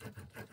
ハハハハ!